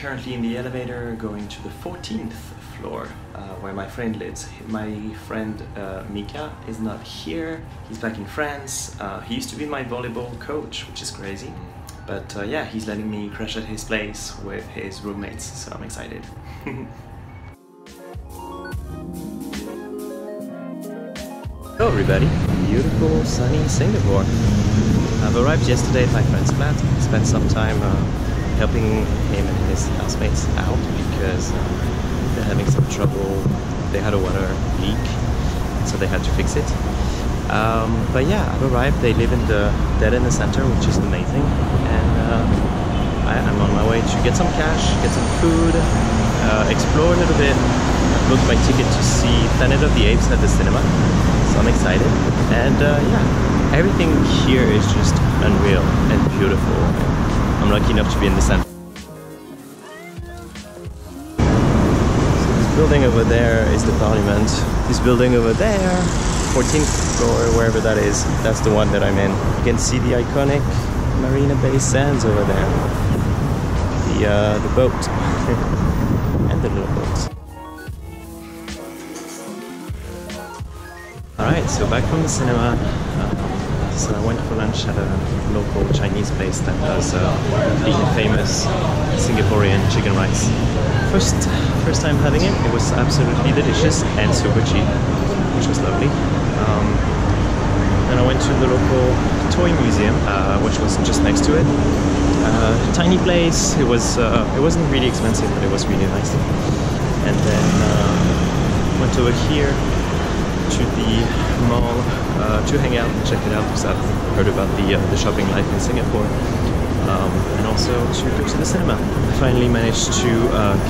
currently in the elevator going to the 14th floor uh, where my friend lives. My friend uh, Mika is not here, he's back in France. Uh, he used to be my volleyball coach, which is crazy. But uh, yeah, he's letting me crash at his place with his roommates, so I'm excited. Hello everybody, beautiful sunny Singapore. I've arrived yesterday at my friend's flat, spent some time uh, helping him and his housemates out because uh, they're having some trouble. They had a water leak, so they had to fix it. Um, but yeah, I've arrived. They live in the dead in the center, which is amazing. And uh, I, am on my way to get some cash, get some food, uh, explore a little bit. I booked my ticket to see Planet of the Apes at the cinema, so I'm excited. And uh, yeah, everything here is just unreal and beautiful. I'm lucky enough to be in the center. This building over there is the parliament. This building over there 14th floor, wherever that is, that's the one that I'm in. You can see the iconic Marina Bay Sands over there. The, uh, the boat. and the little boats. Alright, so back from the cinema. So I went for lunch at a local Chinese place that does uh, the famous Singaporean chicken rice. First, first time having it, it was absolutely delicious and super cheap, which was lovely. Um, then I went to the local toy museum, uh, which was just next to it. Uh, tiny place. It was uh, it wasn't really expensive, but it was really nice. And then uh, went over here to the mall uh, to hang out and check it out because I've heard about the uh, the shopping life in Singapore. Um, and also to go to the cinema. I finally managed to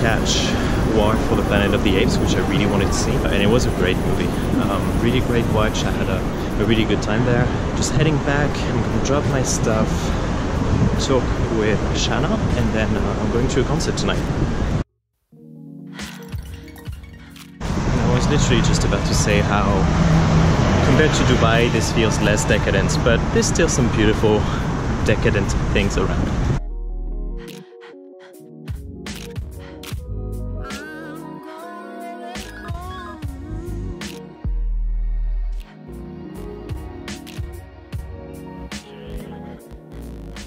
catch War for the Planet of the Apes, which I really wanted to see, and it was a great movie. Um, really great watch. I had a, a, really good time there. Just heading back, I'm gonna drop my stuff, talk with Shanna, and then uh, I'm going to a concert tonight. Literally just about to say how, compared to Dubai, this feels less decadent, but there's still some beautiful decadent things around.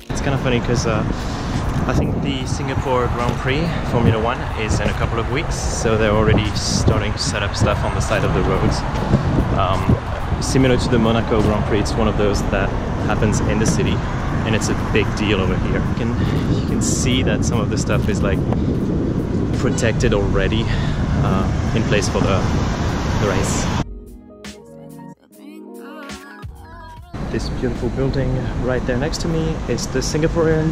It's kind of funny because uh, I think the Singapore Grand Prix Formula One is in a couple of weeks, so they're already starting to set up stuff on the side of the roads. Um, similar to the Monaco Grand Prix, it's one of those that happens in the city, and it's a big deal over here. You can you can see that some of the stuff is like protected already uh, in place for the the race. this beautiful building right there next to me is the Singaporean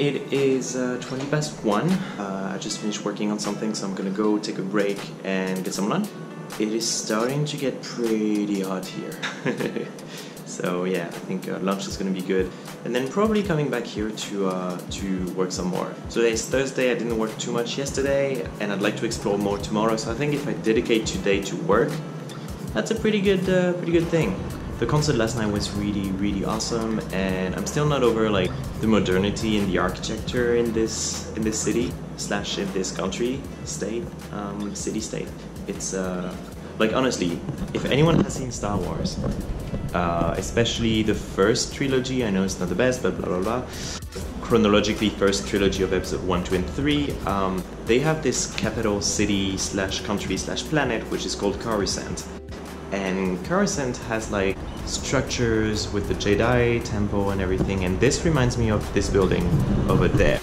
It is uh, 20 past 1. Uh, I just finished working on something, so I'm gonna go take a break and get some lunch. It is starting to get pretty hot here. so yeah, I think uh, lunch is gonna be good. And then probably coming back here to, uh, to work some more. So today's Thursday, I didn't work too much yesterday, and I'd like to explore more tomorrow, so I think if I dedicate today to work, that's a pretty good, uh, pretty good thing. The concert last night was really, really awesome, and I'm still not over like the modernity and the architecture in this in this city slash in this country state um, city state. It's uh, like honestly, if anyone has seen Star Wars, uh, especially the first trilogy, I know it's not the best, but blah blah blah. Chronologically, first trilogy of episode one, two, and three, um, they have this capital city slash country slash planet which is called Coruscant, and Coruscant has like structures with the Jedi temple and everything, and this reminds me of this building over there.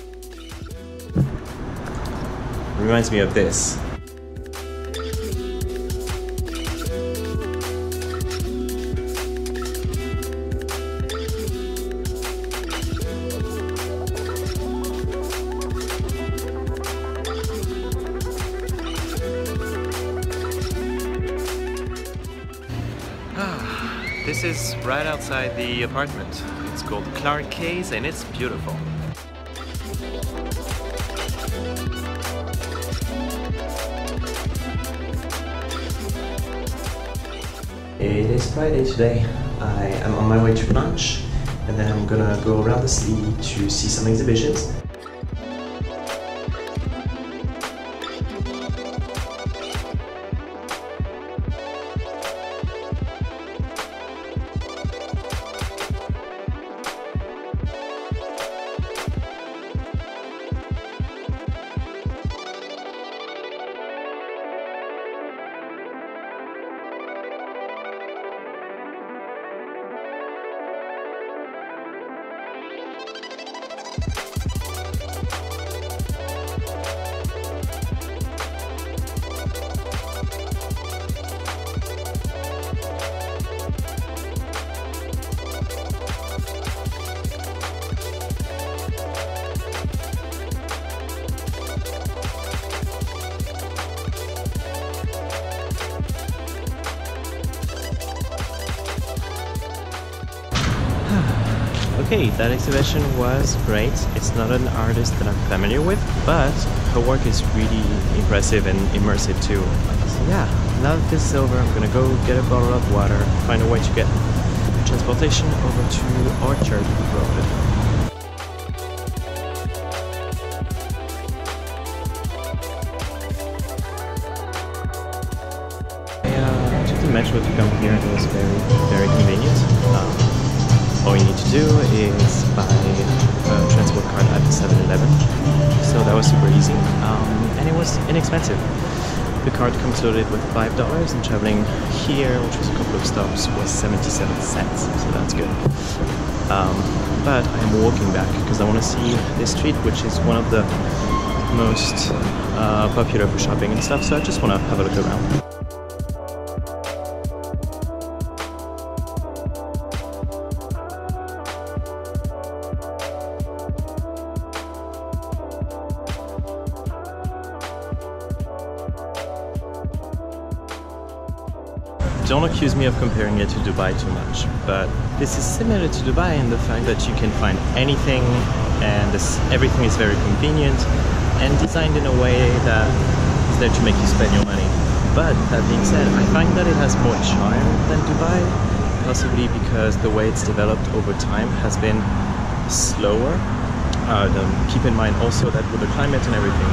Reminds me of this. This is right outside the apartment. It's called Clarke Quays and it's beautiful. It is Friday today. I am on my way to lunch and then I'm gonna go around the city to see some exhibitions. Okay, that exhibition was great. It's not an artist that I'm familiar with, but her work is really impressive and immersive too. So yeah, now that this is over, I'm gonna go get a bottle of water, find a way to get transportation over to Orchard Road. Metro to come here. It was very, very convenient. Do is buy a transport card at the 7-Eleven. So that was super easy. Um, and it was inexpensive. The card comes loaded with $5 and traveling here, which was a couple of stops, was 77 cents. So that's good. Um, but I'm walking back because I want to see this street, which is one of the most uh, popular for shopping and stuff. So I just want to have a look around. Don't accuse me of comparing it to Dubai too much, but this is similar to Dubai in the fact that you can find anything and this, everything is very convenient and designed in a way that is there to make you spend your money. But that being said, I find that it has more charm than Dubai, possibly because the way it's developed over time has been slower. Uh, keep in mind also that with the climate and everything,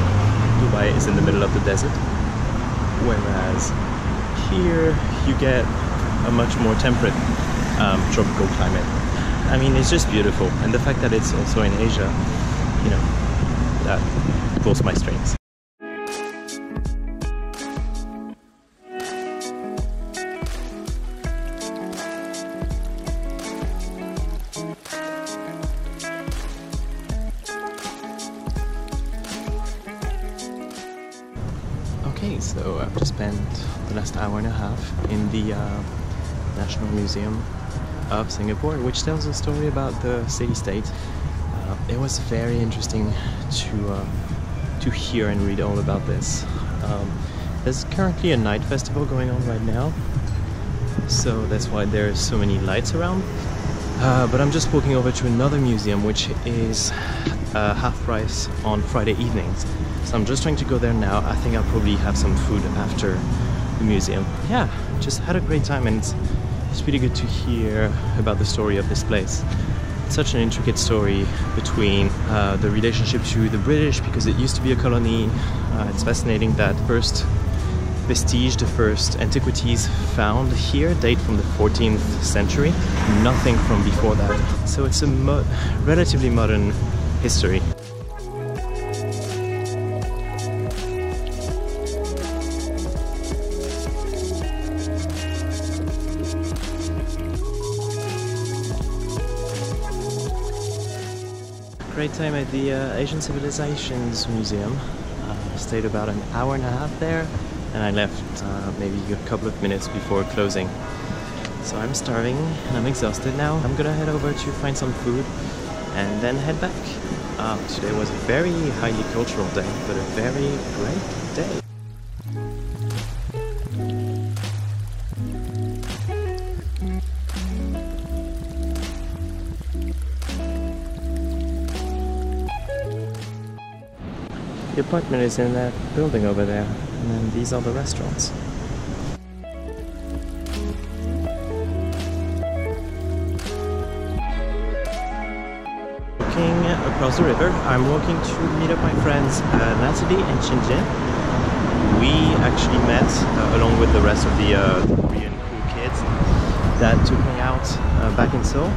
Dubai is in the middle of the desert, whereas here you get a much more temperate um, tropical climate. I mean, it's just beautiful, and the fact that it's also in Asia, you know, that pulls my strings. In the uh, National Museum of Singapore, which tells a story about the city-state. Uh, it was very interesting to uh, to hear and read all about this. Um, there's currently a night festival going on right now, so that's why there's so many lights around. Uh, but I'm just walking over to another museum, which is uh, half price on Friday evenings. So I'm just trying to go there now. I think I'll probably have some food after museum. Yeah, just had a great time and it's, it's really good to hear about the story of this place. It's such an intricate story between uh, the relationship to the British because it used to be a colony. Uh, it's fascinating that first vestige, the first antiquities found here date from the 14th century, nothing from before that. So it's a mo relatively modern history. Great time at the uh, Asian Civilizations Museum. Uh, stayed about an hour and a half there and I left uh, maybe a couple of minutes before closing. So I'm starving and I'm exhausted now. I'm gonna head over to find some food and then head back. Uh, today was a very highly cultural day, but a very great day. The apartment is in that building over there, and then these are the restaurants. Walking across the river, I'm walking to meet up my friends uh, Natalie and Xinjin. We actually met uh, along with the rest of the uh, Korean cool kids that took me out uh, back in Seoul.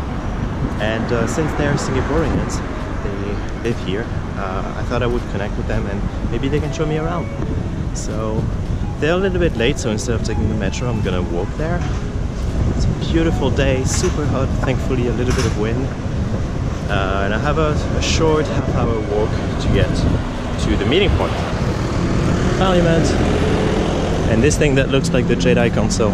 And uh, since they're Singaporeans, they live here uh, I thought I would connect with them and maybe they can show me around. So they're a little bit late, so instead of taking the metro, I'm gonna walk there. It's a beautiful day, super hot, thankfully a little bit of wind. Uh, and I have a, a, short half hour walk to get to the meeting point. Parliament! And this thing that looks like the Jedi Council.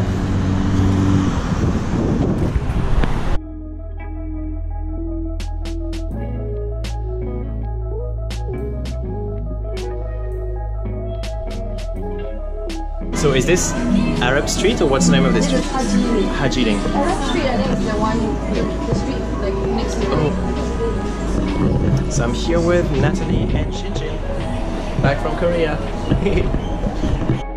So is this Arab Street or what's the name of this street? Haji Lane. Arab Street, I think, is the one, the street like next to oh. So I'm here with Natalie and Xinjin, back from Korea.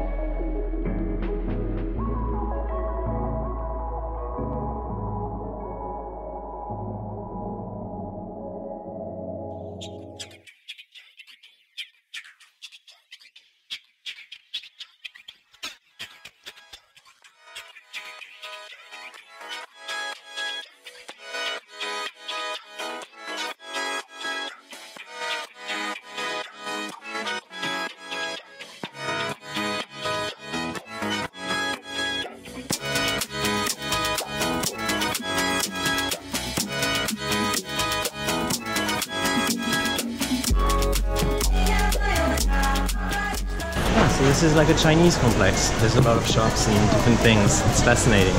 this is like a Chinese complex. There's a lot of shops and different things. It's fascinating.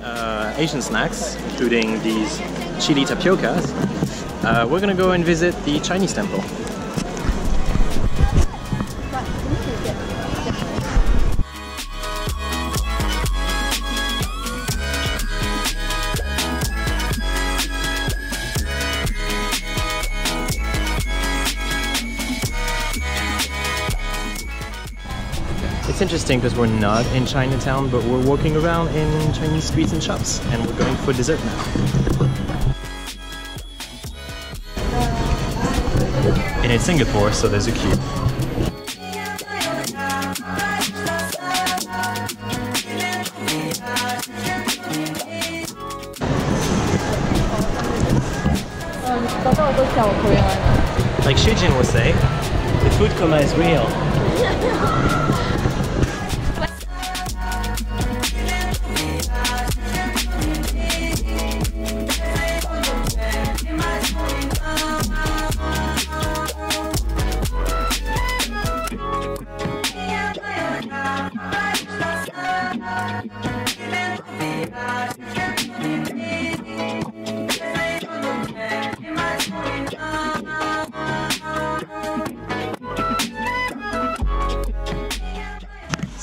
Uh, Asian snacks, including these chili tapiocas. Uh, we're gonna go and visit the Chinese temple. Interesting because we're not in Chinatown, but we're walking around in Chinese streets and shops, and we're going for dessert now. And it's Singapore, so there's a queue. Like Shijin would say, the food coma is real.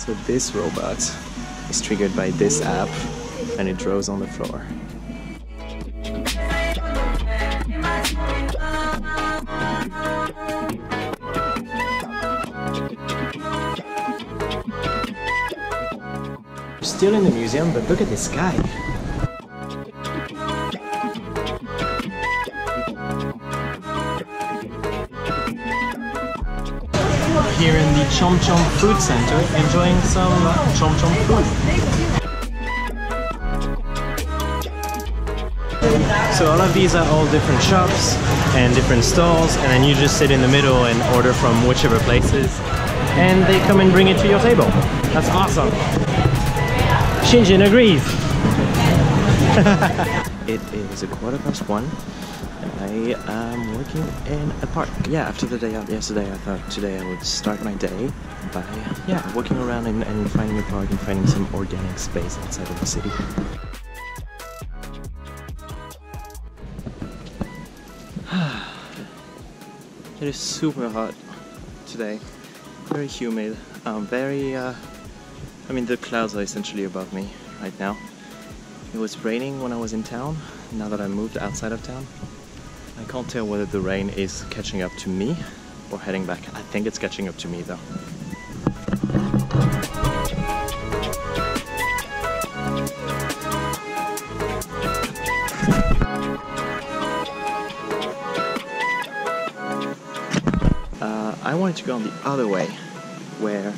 So this robot is triggered by this app and it draws on the floor. Still in the museum, but look at this guy. Chomp Chomp Food Center, enjoying some uh, Chomp Chomp food. So all of these are all different shops and different stalls, and then you just sit in the middle and order from whichever places, and they come and bring it to your table. That's awesome. Shinjin agrees. it is a quarter past one. I am working in a park. Yeah, after the day out yesterday, I thought today I would start my day by yeah walking around and, and finding a park and finding some organic space outside of the city. It is super hot today, very humid, um, very, uh, I mean the clouds are essentially above me right now. It was raining when I was in town, now that I moved outside of town. I can't tell whether the rain is catching up to me or heading back. I think it's catching up to me though. Uh, I wanted to go on the other way, where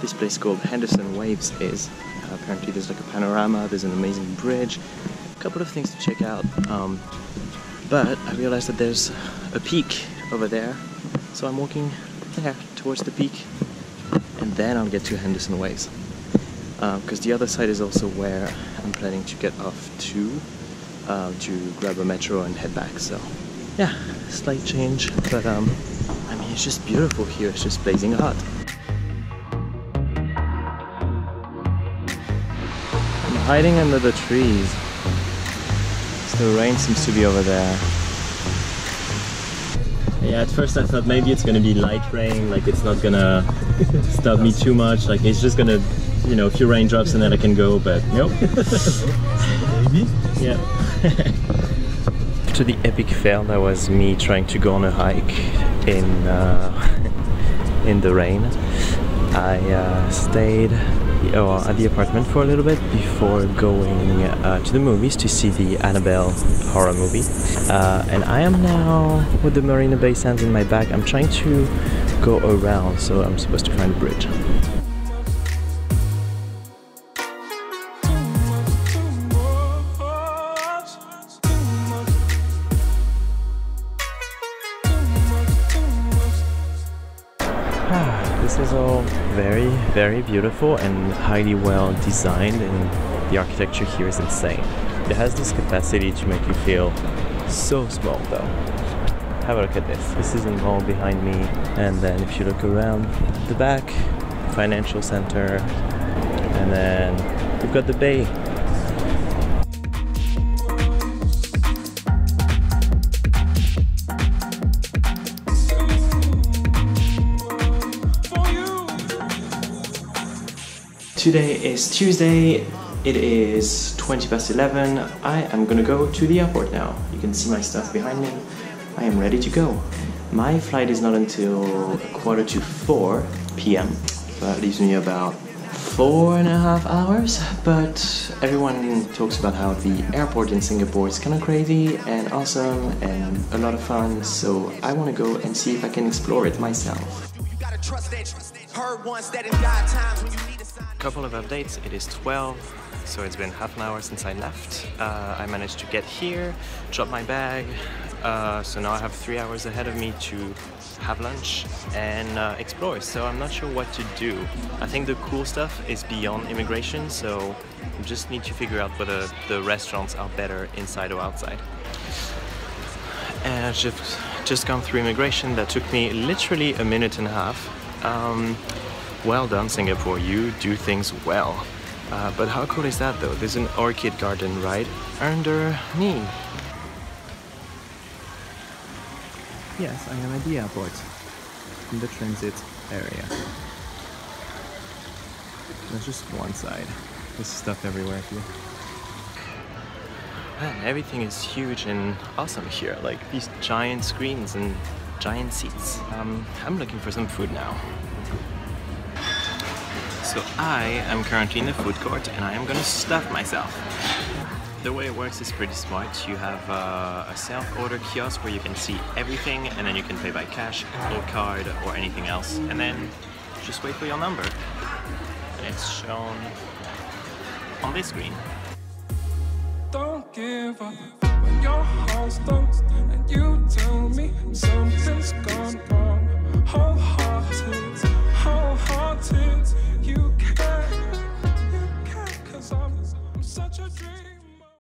this place called Henderson Waves is. Uh, apparently, there's like a panorama, there's an amazing bridge, a couple of things to check out. Um, but I realized that there's a peak over there, so I'm walking there towards the peak, and then I'll get to Henderson Waves. Because the other side is also where I'm planning to get off to, uh, to grab a metro and head back. So, yeah, slight change, but um, I mean, it's just beautiful here. It's just blazing hot. I'm hiding under the trees. So the rain seems to be over there. Yeah, at first I thought maybe it's gonna be light rain, like it's not gonna stop me too much, like it's just gonna, you know, a few raindrops and then I can go, but nope. Maybe. Yeah. After the epic fail, that was me trying to go on a hike in uh, in the rain. I uh, stayed oh, at the apartment for a little bit before going uh, to the movies to see the Annabelle horror movie. Uh, and I am now with the Marina Bay Sands in my back. I'm trying to go around, so I'm supposed to find a bridge. Very, beautiful and highly well designed, and the architecture here is insane. It has this capacity to make you feel so small, though. Have a look at this. This is a mall behind me, and then if you look around the back, financial center, and then we've got the bay. Today is Tuesday. It is 20 past 11. I am gonna go to the airport now. You can see my stuff behind me. I am ready to go. My flight is not until a quarter to 4 p.m. So that leaves me about four and a half hours. But everyone talks about how the airport in Singapore is kind of crazy and awesome and a lot of fun. So I want to go and see if I can explore it myself. Couple of updates. It is 12, so it's been half an hour since I left. Uh, I managed to get here, drop my bag, uh, so now I have three hours ahead of me to have lunch and uh, explore. So I'm not sure what to do. I think the cool stuff is beyond immigration, so just need to figure out whether the restaurants are better inside or outside. And I've just, just gone through immigration. That took me literally a minute and a half. Um, well done, Singapore. You do things well. Uh, but how cool is that though? There's an orchid garden right under me. Yes, I am at the airport. In the transit area. There's just one side. There's stuff everywhere here. Man, everything is huge and awesome here. Like these giant screens and giant seats. Um, I'm looking for some food now. So I am currently in the food court and I am gonna stuff myself. The way it works is pretty smart. You have uh, a self-order kiosk where you can see everything and then you can pay by cash or card or anything else. And then just wait for your number. And it's shown on this screen. Don't give up when your heart stops and you tell me something's gone wrong.